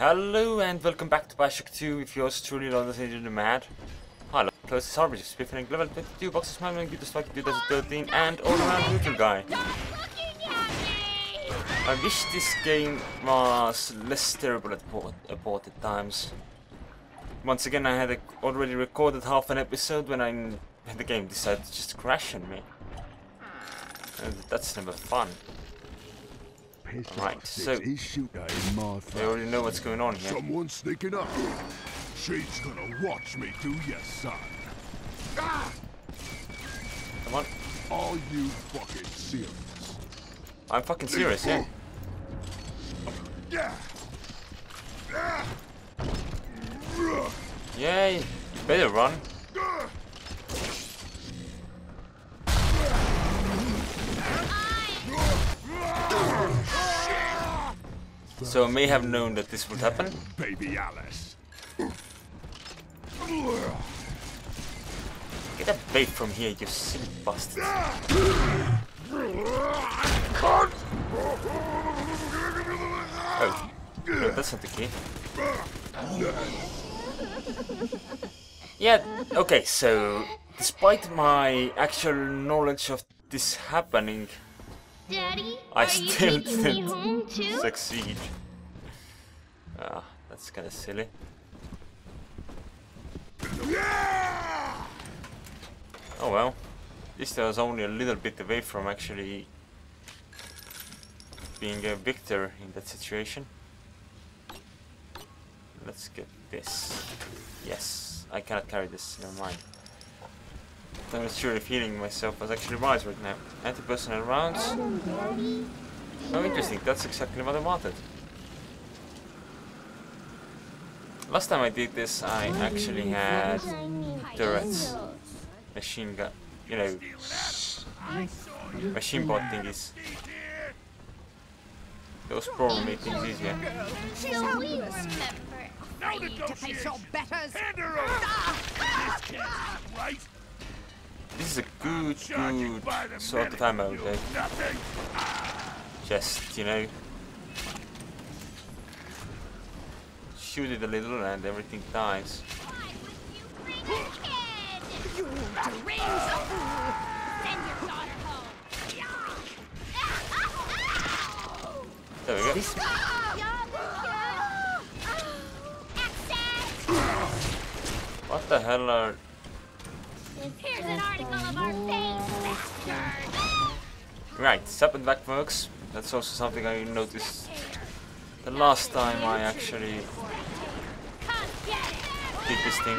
Hello and welcome back to Bioshock 2 if yours truly London Agent the Mad. Hello, close this harbor, spiffing level 22, boxes smiling, good as fuck, 2013, and all around neutral guy. I wish this game was less terrible at port aborted times. Once again, I had already recorded half an episode when I the game decided to just crash on me. And that's never fun. Right, so we already know what's going on here. Someone's sneaking up. She's gonna watch me do your son. Ah! Come on. Are you fucking serious? I'm fucking serious, yeah. Yeah. Yay! You better run. So I may have known that this would happen. Baby Alice. Get away from here, you silly bastard. Oh, no, that's not the key. Yeah, okay, so despite my actual knowledge of this happening, Daddy, I are you still taking didn't home too? succeed. Ah, that's kind of silly. Oh well, at least I was only a little bit away from actually being a victor in that situation. Let's get this. Yes, I cannot carry this, never mind. I'm not sure if healing myself was actually wise right now. Anti-personnel rounds. Oh, interesting. That's exactly what I wanted. Last time I did this, I actually had turrets, machine gun, you know, machine bot thingies. Those probably make things easier. So we remember. Ready to face your betters. Right? This is a good, good sort of ammo, though. Nothing. Just, you know, shoot it a little and everything dies. You dreams of Send your daughter home. There we go. What the hell are... Here's an article of our fame. Right, step it back folks. That's also something I noticed the last time I actually Come get it. did this thing.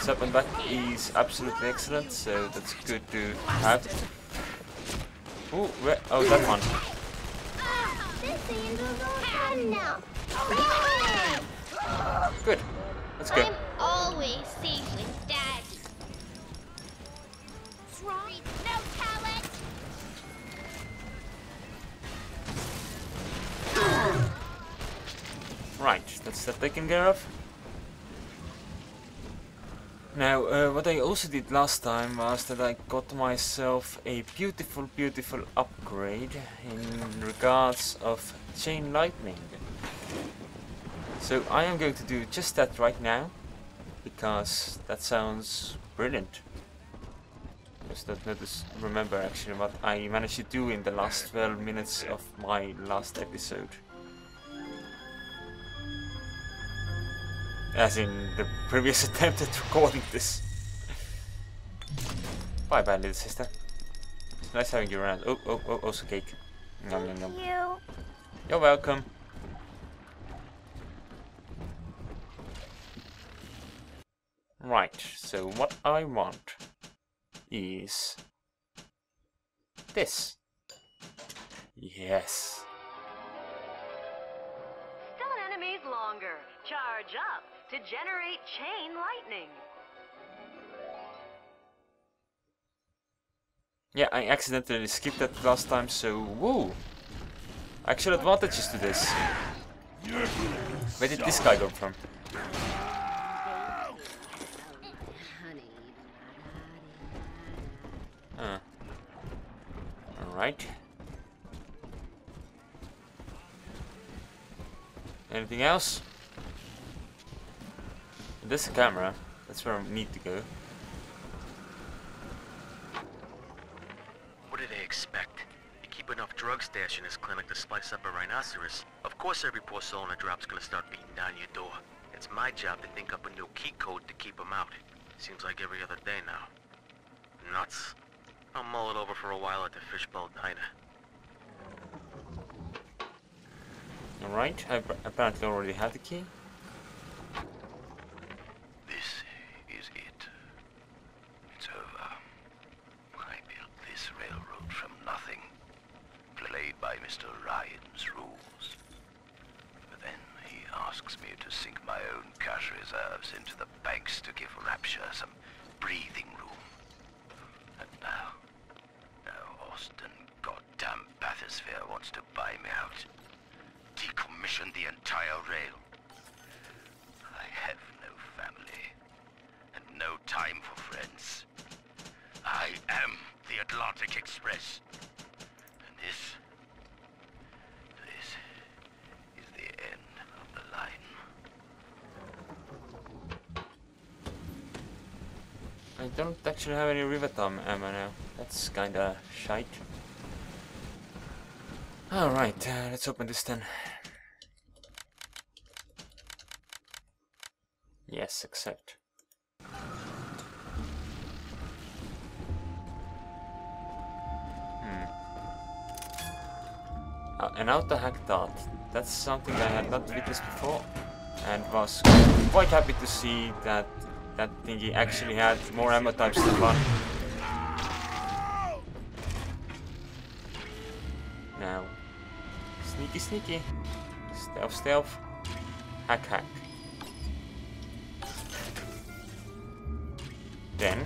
Step and back is absolutely excellent, so that's good to have. Ooh, where? Oh, that one. This is a now. Good. Let's go. I'm always safe that's that taken care of. Now, uh, what I also did last time was that I got myself a beautiful, beautiful upgrade in regards of chain lightning. So I am going to do just that right now, because that sounds brilliant. Just don't notice, remember actually what I managed to do in the last 12 minutes of my last episode. As in the previous attempt at recording this. Bye bye little sister. It's nice having you around. Oh, oh, oh, also cake. Nom nom nom. You. You're welcome. Right, so what I want is this. Yes. Stun enemies longer. Charge up to generate chain lightning. Yeah, I accidentally skipped that last time, so woo! Actual advantages to this. Where did this guy come from? Huh. Alright. Anything else? This camera. That's where I need to go. What do they expect? You keep enough drug stash in this clinic to spice up a rhinoceros. Of course every poor soul in a drop's gonna start beating down your door. It's my job to think up a new key code to keep them out. Seems like every other day now. Nuts. I'll mull it over for a while at the Fishbowl Diner. Alright, I apparently already have the key. This is it. It's over. I built this railroad from nothing. Played by Mr. Ryan's rules. But then he asks me to sink my own cash reserves into the banks to give Rapture some breathing room. And now, now Austin goddamn Bathysphere wants to buy me out. Decommission the entire rail. I have no family and no time for friends. I am the Atlantic Express. And this, this is the end of the line. I don't actually have any river Rivetom ammo now. That's kinda shite. Alright, uh, let's open this then. Yes, accept. Hmm. Uh, an auto-hack dart. That's something I had not witnessed before and was quite happy to see that that thingy actually had more ammo types than one. Now, sneaky sneaky, stealth stealth, hack hack. Then,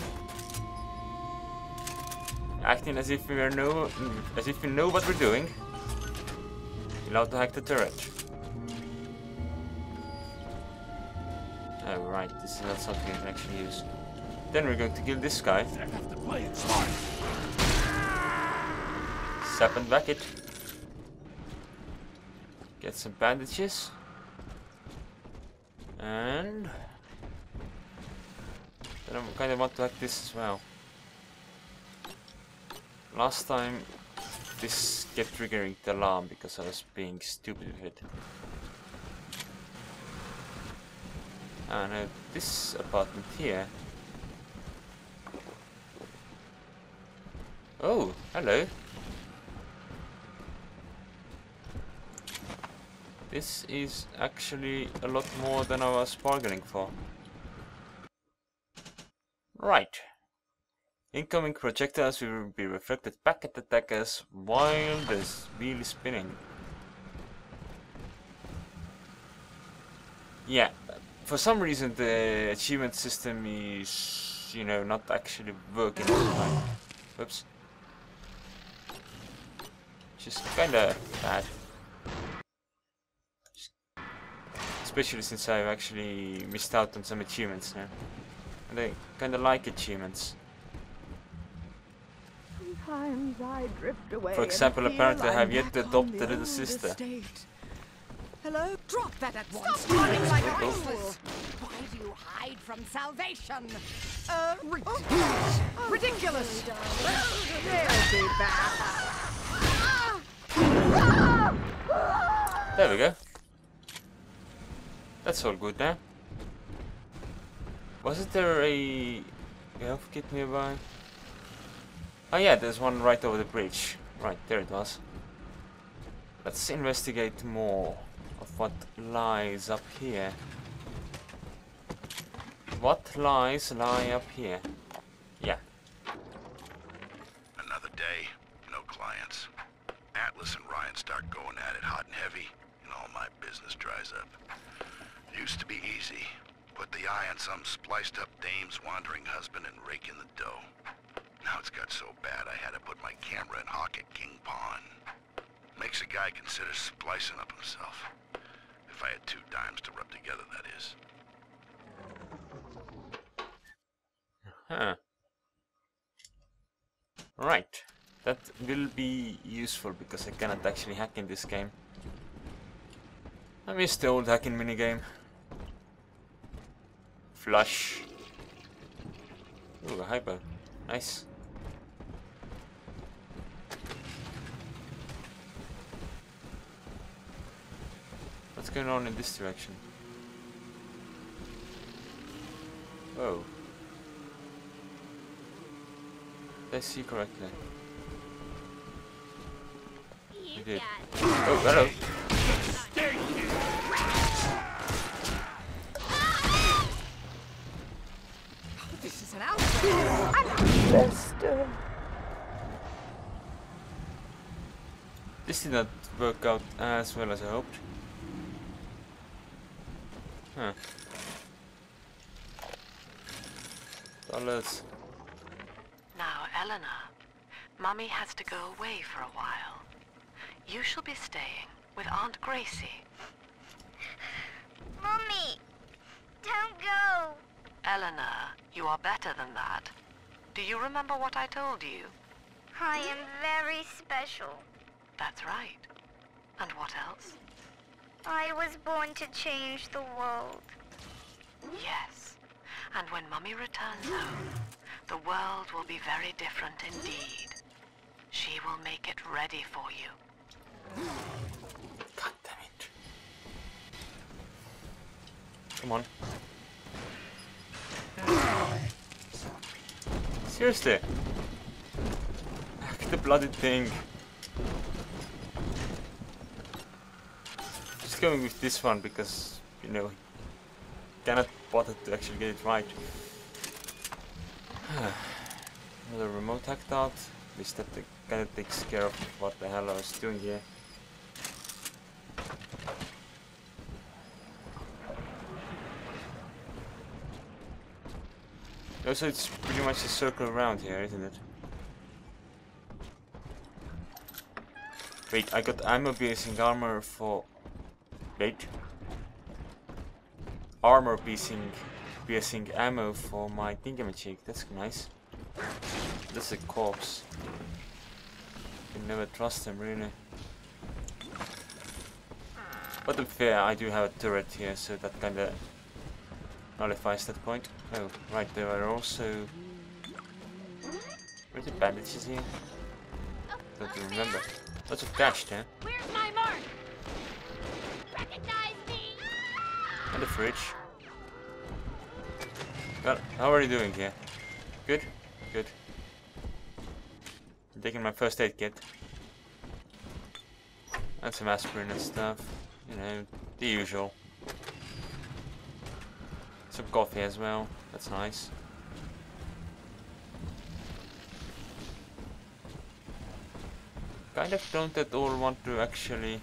acting as if we are know, as if we know what we're doing, allowed to hack the turret. Oh right, this is not something you can actually use. Then we're going to kill this guy. Sap and back it. Get some bandages. And then I kind of want to hack this as well. Last time this kept triggering the alarm because I was being stupid with it. Ah, no, this apartment here. Oh, hello. This is actually a lot more than I was bargaining for. Right. Incoming projectiles will be reflected back at attackers while the wheel is spinning. Yeah, for some reason the achievement system is, you know, not actually working all the Just kinda bad. Especially since I've actually missed out on some achievements now. And I kinda like achievements. Sometimes I drift away. For example, apparently I have yet to adopt the the little sister. estate. Hello? Drop that at once. Stop running like a Useless. fool. Why do you hide from salvation? Uh, Ridiculous. Ridiculous. they'll be back. There we go. That's all good now. Wasn't there a health kit nearby? Oh yeah, there's one right over the bridge. Right, there it was. Let's investigate more of what lies up here. What lies lie up here? Yeah. Another day, no clients. Atlas and Ryan start going at it hot and heavy, and all my business dries up. Used to be easy. Put the eye on some spliced up dame's wandering husband and rake in the dough. Now it's got so bad I had to put my camera and hawk at King Pawn. Makes a guy consider splicing up himself. If I had two dimes to rub together, that is. Huh. Right. That will be useful because I cannot actually hack in this game. I miss the old hacking minigame. Flush. Ooh, a hypo. Nice. What's going on in this direction? Oh. I see correctly? You did. Oh, hello. This is an outrage. I'm a monster. This did not work out as well as I hoped. Huh. Dollars. Now, Eleanor, Mummy has to go away for a while. You shall be staying with Aunt Gracie. Mommy, don't go. Eleanor, you are better than that. Do you remember what I told you? I am very special. That's right. And what else? I was born to change the world. Yes. And when Mummy returns home, the world will be very different indeed. She will make it ready for you. God damn it. Come on. Seriously. Hack the bloody thing. Going with this one because, you know, cannot bother to actually get it right. Another remote hack dart. At least that kind of takes care of what the hell I was doing here. Also, it's pretty much a circle around here, isn't it? Wait, I got ammo piercing armor for... Wait. Armor piercing, piercing ammo for my thingamajig. That's nice. That's a corpse. You Can never trust them, really. But to be fair, I do have a turret here, so that kinda nullifies that point. Oh, right, there are also... Where's the bandages here? Don't remember. Lots of cash there. The fridge. Well, how are you doing here? Good? Good. I'm taking my first aid kit. And some aspirin and stuff. You know, the usual. Some coffee as well. That's nice. Kind of don't at all want to actually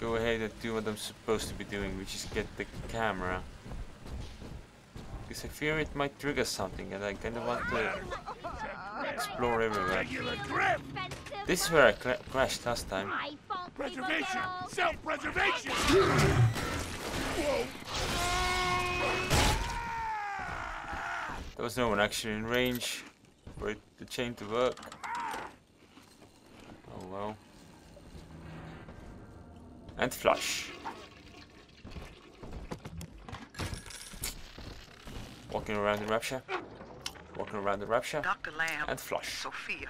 go ahead and do what I'm supposed to be doing, which is get the camera. Because I fear it might trigger something and I kind of want to explore everywhere. This is where I cla crashed last time. My fault, people Preservation! Self-preservation! There was no one actually in range for it, the chain to work. Oh well. And flush. Walking around the rapture. Walking around the rapture. Dr. Lamb, And flush. Sofia,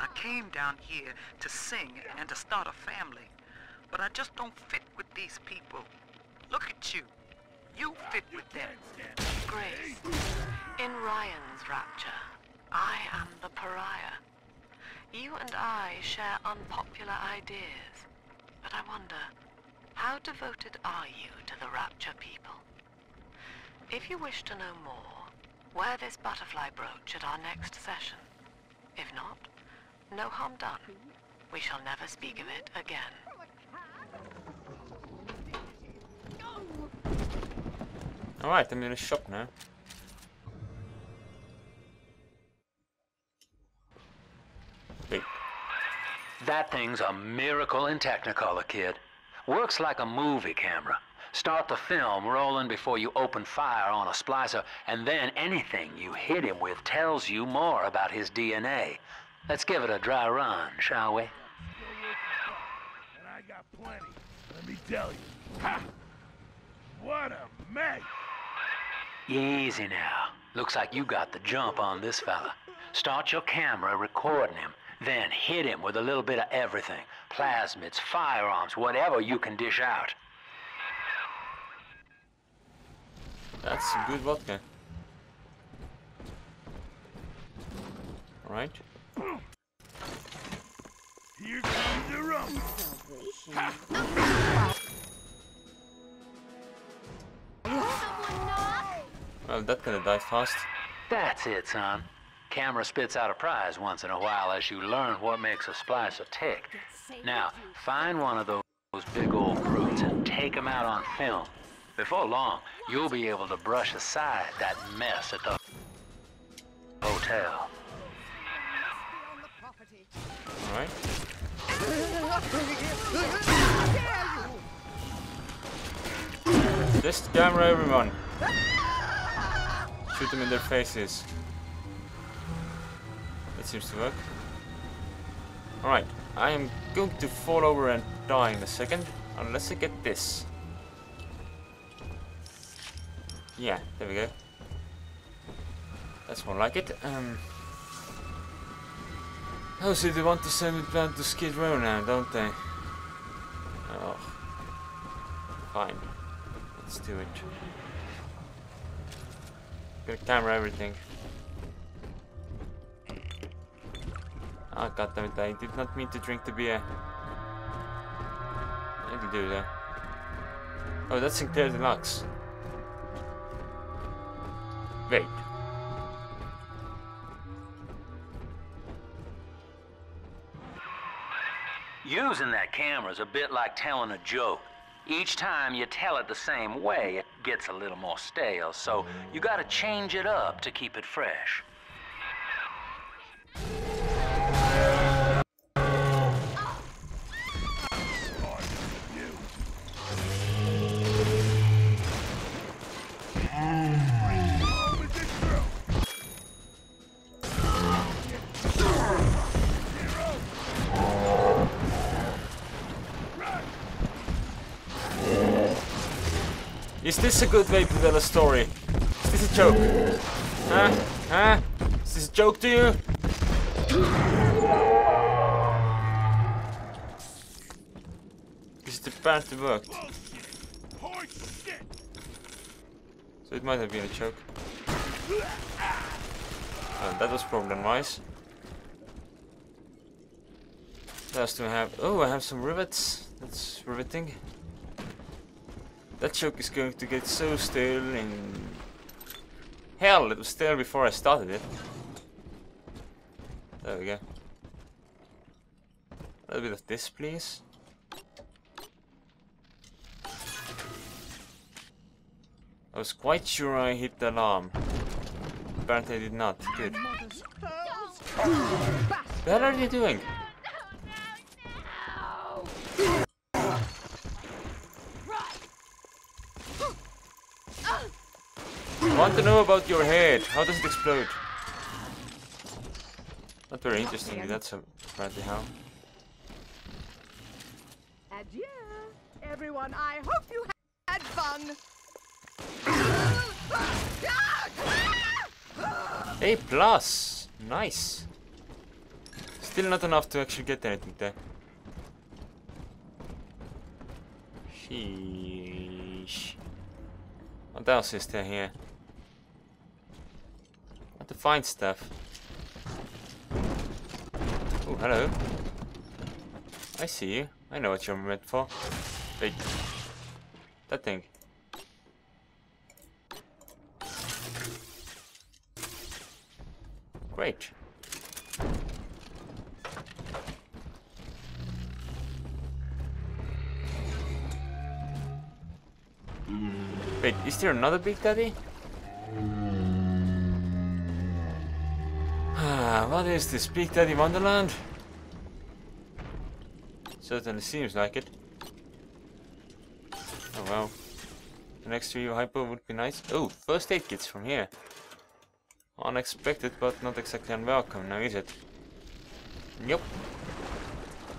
I came down here to sing and to start a family, but I just don't fit with these people. Look at you. You fit with them. Grace, in Ryan's rapture, I am the pariah. You and I share unpopular ideas, but I wonder, how devoted are you to the rapture people? If you wish to know more, wear this butterfly brooch at our next session. If not, no harm done. We shall never speak of it again. Alright, I'm in a shop now. Wait, That thing's a miracle in Technicolor, kid. Works like a movie camera. Start the film rolling before you open fire on a splicer, and then anything you hit him with tells you more about his DNA. Let's give it a dry run, shall we? And I got plenty. let me tell you. Ha! What a mess! Easy now. Looks like you got the jump on this fella. Start your camera recording him, then hit him with a little bit of everything. Plasmids, firearms, whatever you can dish out. That's some good vodka. Alright. Here comes the rum. Well, that gonna die fast. That's it, son. Camera spits out a prize once in a while as you learn what makes a splicer tick. Now, find one of those big old brutes and take him out on film. Before long, you'll be able to brush aside that mess at the hotel. Alright. This camera everyone. Shoot them in their faces. That seems to work. Alright, I am going to fall over and die in a second, unless I get this. Yeah, there we go. That's more like it. Um, oh, so they want to send me down to Skid Row now, don't they? Oh. Fine. Let's do it. Got camera everything. Oh, goddammit, I did not mean to drink the beer. I did do that. Oh, that's Sinclair Deluxe. Wait. Using that camera is a bit like telling a joke. Each time you tell it the same way, it gets a little more stale, so you gotta change it up to keep it fresh. Is this a good way to tell a story? Is this a joke? Huh? Huh? Is this a joke to you? This is the part that worked. So it might have been a joke. That was problem wise. What I have? Oh, I have some rivets. That's riveting. That joke is going to get so stale in... Hell, it was stale before I started it. There we go. A little bit of this, please. I was quite sure I hit the alarm. Apparently I did not. Good. What are you doing? I want to know about your head. How does it explode? Not very interesting, that's apparently how. Adieu, everyone. I hope you had fun. A plus! Nice! Still not enough to actually get anything there. Sheesh. What else is there here? Not to find stuff. Oh, hello. I see you. I know what you're meant for. Wait. That thing. Great. Wait, is there another Big Daddy? Ah, what is this, Big Daddy Wonderland? Certainly seems like it. Oh well. An extra hypo would be nice. Oh, first aid kits from here. Unexpected, but not exactly unwelcome now, is it? Nope.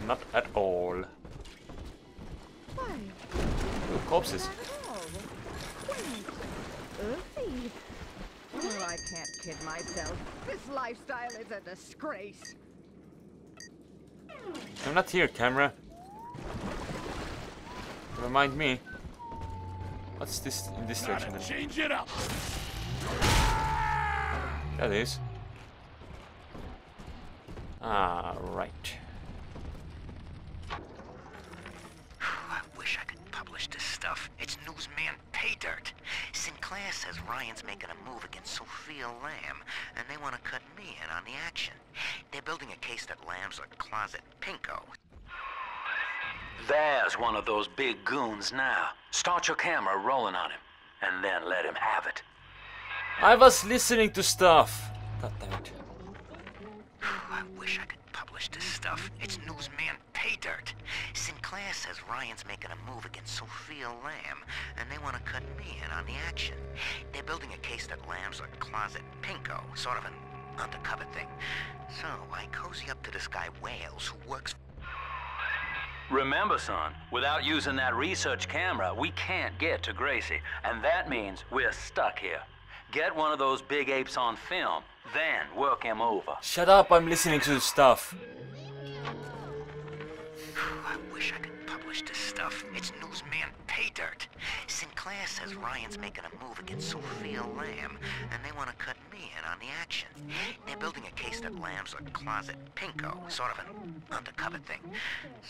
Not at all. Why, corpses. Earthy. I can't kid myself. This lifestyle is a disgrace. I'm not here, camera. Never mind me. What's this in this direction? then? Change it up. That is. Ah, right. I wish I could publish this stuff. It's newsman pay dirt. Sinclair says Ryan's making a move against Sofia Lamb, and they want to cut me in on the action. They're building a case that Lamb's a closet pinko. There's one of those big goons now. Start your camera rolling on him, and then let him have it. I was listening to stuff. God damn it. I wish I could publish this stuff. It's newsman pay dirt. Sinclair says Ryan's making a move against Sofia Lamb, and they want to cut me in on the action. They're building a case that Lamb's a closet pinko, sort of an undercover thing. So I cozy up to this guy Wales, who works Remember, son, without using that research camera, we can't get to Gracie, and that means we're stuck here. Get one of those big apes on film, then work him over. Shut up, I'm listening to this stuff. I wish I could publish this stuff. It's newsman pay dirt. Sinclair says Ryan's making a move against Sofia Lamb, and they want to cut me in on the action. They're building a case that Lamb's a closet pinko, sort of an undercover thing.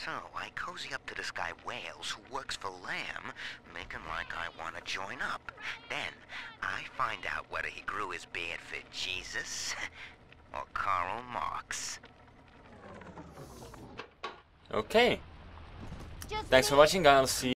So I cozy up to this guy Wales, who works for Lamb, making like I want to join up. Then I find out whether he grew his beard for Jesus or Karl Marx. Okay. Thanks for watching, I'll see